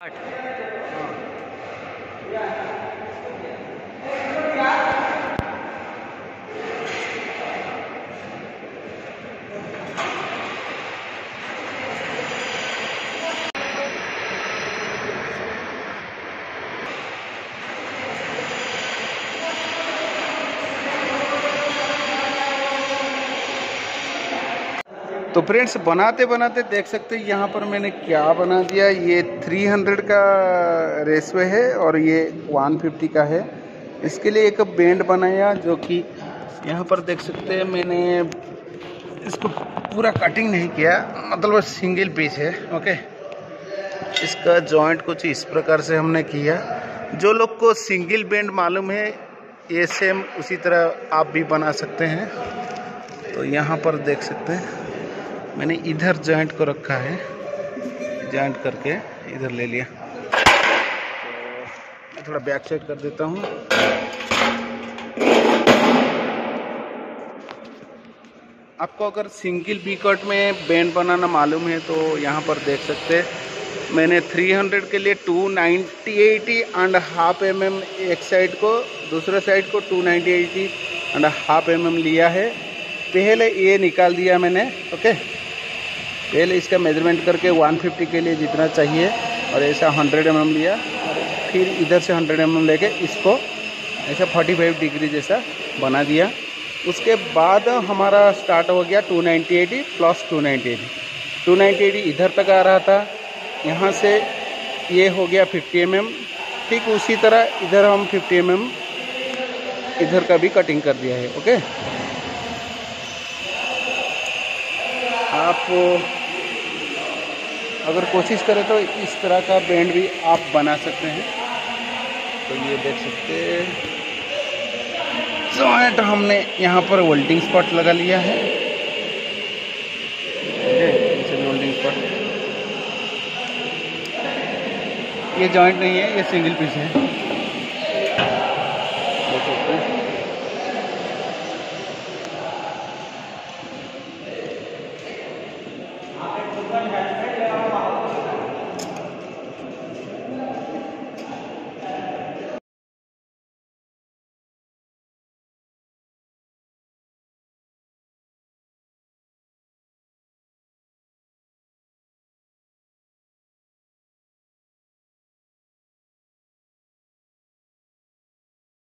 आठ तो फ्रेंड्स बनाते बनाते देख सकते हैं, यहाँ पर मैंने क्या बना दिया? ये 300 का रेसवे है और ये 150 का है। इसके लिए एक बैंड बनाया जो कि यहाँ पर देख सकते हैं, मैंने इसको पूरा कटिंग नहीं किया मतलब सिंगल पीस है ओके इसका जॉइंट कुछ इस प्रकार से हमने किया। जो लोग को सिंगल बैंड मालूम है, ये सेम उसी तरह आप भी बना सकते हैं। तो यहाँ पर देख सकते हैं। मैंने इधर जॉइंट को रखा है। जॉइंट करके इधर ले लिया। तो मैं थोड़ा बैक साइड कर देता हूँ। आपको अगर सिंगल बी कट में बैंड बनाना मालूम है तो यहाँ पर देख सकते हैं। मैंने 300 के लिए 290 एंड हाफ़ एम एम एक साइड को, दूसरे साइड को 290 एंड हाफ़ एम एम लिया है। पहले ये निकाल दिया मैंने ओके पहले इसका मेज़रमेंट करके 150 के लिए जितना चाहिए और ऐसा 100 एम mm लिया। फिर इधर से 100 एम mm लेके इसको ऐसा 45 डिग्री जैसा बना दिया। उसके बाद हमारा स्टार्ट हो गया 290 प्लस 290 290 इधर तक आ रहा था। यहाँ से ये हो गया 50 एम mm ठीक उसी तरह इधर हम 50 एम mm इधर का भी कटिंग कर दिया है ओके आप अगर कोशिश करें तो इस तरह का बैंड भी आप बना सकते हैं। तो ये देख सकते हैं। जॉइंट हमने यहाँ पर वेल्डिंग स्पॉट लगा लिया है। वेल्डिंग स्पॉट ये जॉइंट नहीं है ये सिंगल पीस है। देख। सकते हैं